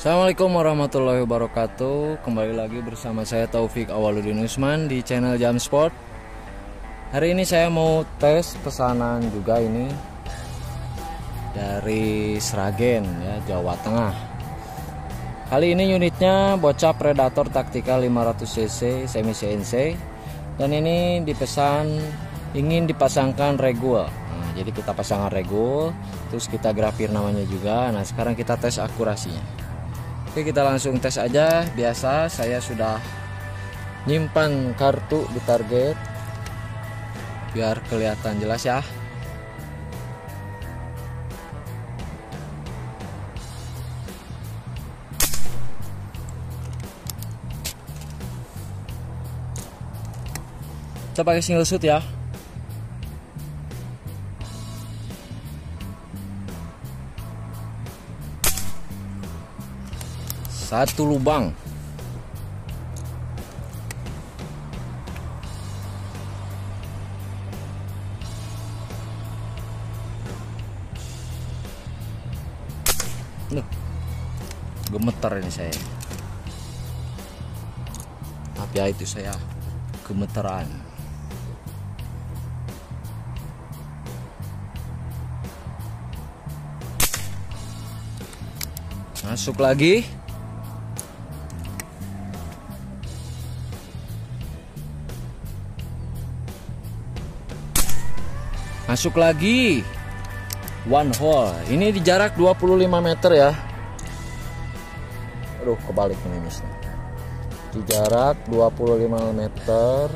Assalamualaikum warahmatullahi wabarakatuh. Kembali lagi bersama saya Taufik Awaludin Usman di channel Jam Sport. Hari ini saya mau tes pesanan juga ini Dari Sragen ya Jawa Tengah. Kali ini unitnya bocah Predator Taktikal 500cc semi CNC Dan ini dipesan ingin dipasangkan regul. Nah, Jadi kita pasangkan regul Terus kita grafir namanya juga. Nah sekarang kita tes akurasinya Oke kita langsung tes aja. Biasa saya sudah nyimpan kartu di target. Biar kelihatan jelas ya. Kita pakai single shoot ya satu lubang. Loh, gemeter ini saya. Maaf ya itu saya gemeteran. Masuk lagi masuk lagi. One hole. Ini di jarak 25 meter ya. Aduh kebalik ini di jarak 25 meter.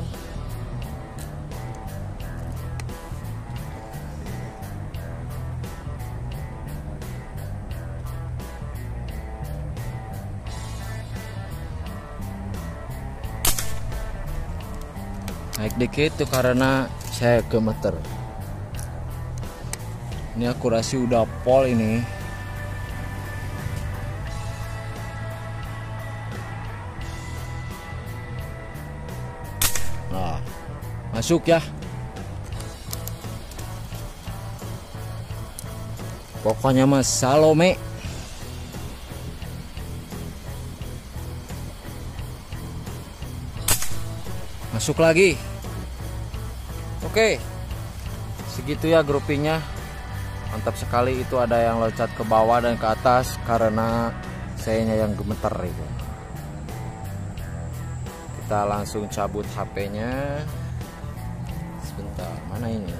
Naik dikit tuh karena saya gemeter ini akurasi udah pol ini. Nah masuk ya. Pokoknya mas Salome masuk lagi. Oke. Segitu ya groupingnya mantap sekali. Itu ada yang loncat ke bawah dan ke atas karena sayanya yang gemeter itu. Kita langsung cabut HP-nya sebentar mana ini?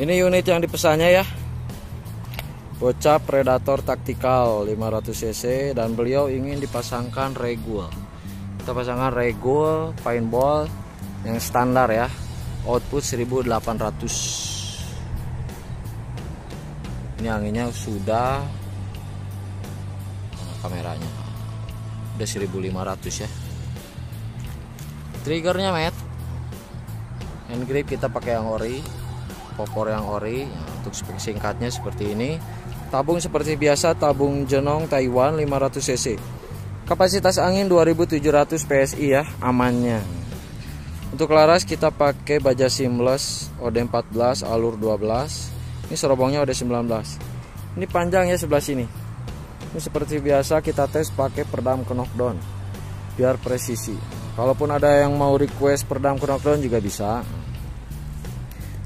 Ini unit yang dipesannya ya. Bocah predator taktikal 500cc dan beliau ingin dipasangkan regul kita pasangkan regul paintball yang standar ya. Output 1800 ini anginnya sudah kameranya. Udah 1500 ya. Triggernya met hand grip kita pakai yang ori popor yang ori. Untuk singkatnya seperti ini. Tabung seperti biasa tabung jenong Taiwan 500 cc kapasitas angin 2700 PSI ya amannya. Untuk laras kita pakai baja seamless OD14 alur 12 ini serobongnya OD 19 ini panjang ya sebelah sini. Ini seperti biasa kita tes pakai perdam knockdown biar presisi. Kalaupun ada yang mau request perdam knockdown juga bisa.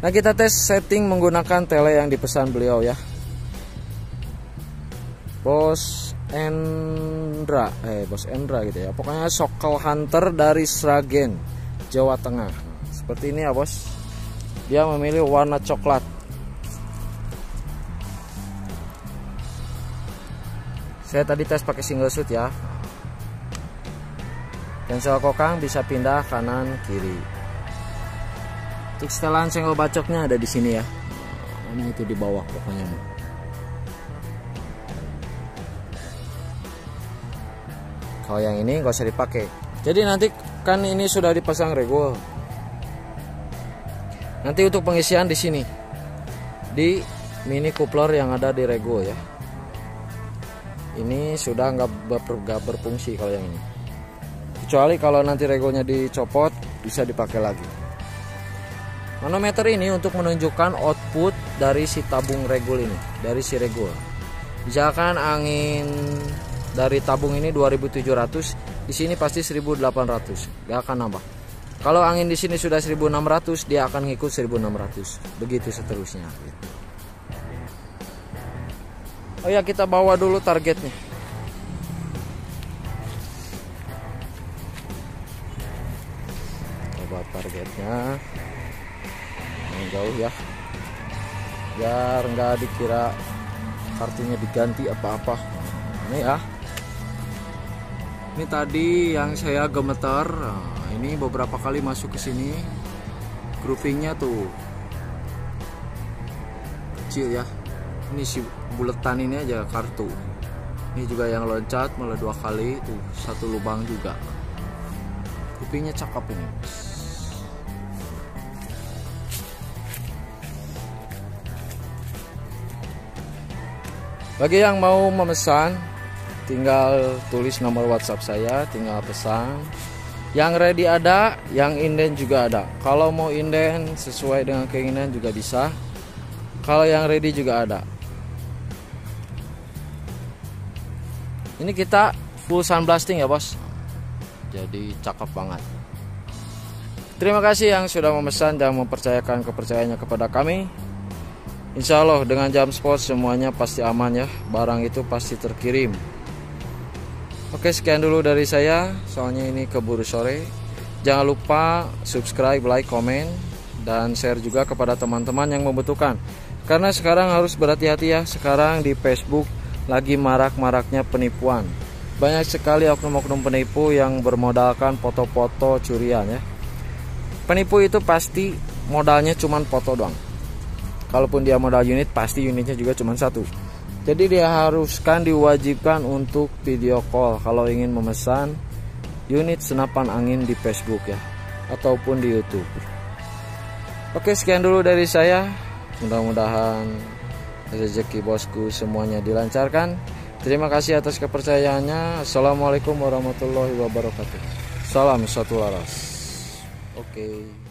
Nah kita tes setting menggunakan tele yang dipesan beliau ya. Bos Endra eh bos Endra gitu ya. Pokoknya Sokol Hunter dari Sragen Jawa Tengah. Seperti ini ya bos. Dia memilih warna coklat. Saya tadi tes pakai single shoot ya. Cancel kokang bisa pindah kanan kiri. Untuk setelan senggol bacoknya ada di sini ya. Ini itu di bawah pokoknya kalau yang ini nggak usah dipakai. Jadi nanti kan ini sudah dipasang regul nanti untuk pengisian di sini. Di mini coupler yang ada di regul ya. Ini sudah nggak ber, berfungsi kalau yang ini. Kecuali kalau nanti regolnya dicopot bisa dipakai lagi. Manometer ini untuk menunjukkan output dari si tabung regul ini, dari si regul. Misalkan angin dari tabung ini 2700, di sini pasti 1800, gak akan nambah. Kalau angin di sini sudah 1600, dia akan ngikut 1600. Begitu seterusnya. Oh ya, kita bawa dulu targetnya. Coba targetnya yang jauh ya biar nggak dikira kartunya diganti apa-apa ini ya ini tadi yang saya gemeter. Nah, ini beberapa kali masuk ke sini. Groupingnya tuh kecil ya. Ini si buletan ini aja kartu. Ini juga yang loncat malah dua kali tuh satu lubang juga. Groupingnya cakep ini. Bagi yang mau memesan, tinggal tulis nomor WhatsApp saya, tinggal pesan. Yang ready ada, yang inden juga ada. Kalau mau inden sesuai dengan keinginan juga bisa. Kalau yang ready juga ada. Ini kita full sunblasting ya bos. Jadi cakep banget. Terima kasih yang sudah memesan dan mempercayakan kepercayaannya kepada kami. Insya Allah dengan jam spot semuanya pasti aman ya Barang itu pasti terkirim Oke sekian dulu dari saya. Soalnya ini keburu sore. Jangan lupa subscribe, like, komen Dan share juga kepada teman-teman yang membutuhkan. Karena sekarang harus berhati-hati ya. Sekarang di Facebook lagi marak-maraknya penipuan. Banyak sekali oknum-oknum penipu yang bermodalkan foto-foto curian ya. Penipu itu pasti modalnya cuma foto doang. Kalaupun dia modal unit pasti unitnya juga cuma satu jadi dia haruskan diwajibkan untuk video call. Kalau ingin memesan unit senapan angin di Facebook ya ataupun di YouTube. Oke sekian dulu dari saya. Mudah-mudahan rezeki bosku semuanya dilancarkan. Terima kasih atas kepercayaannya. Assalamualaikum warahmatullahi wabarakatuh. Salam satu laras. Oke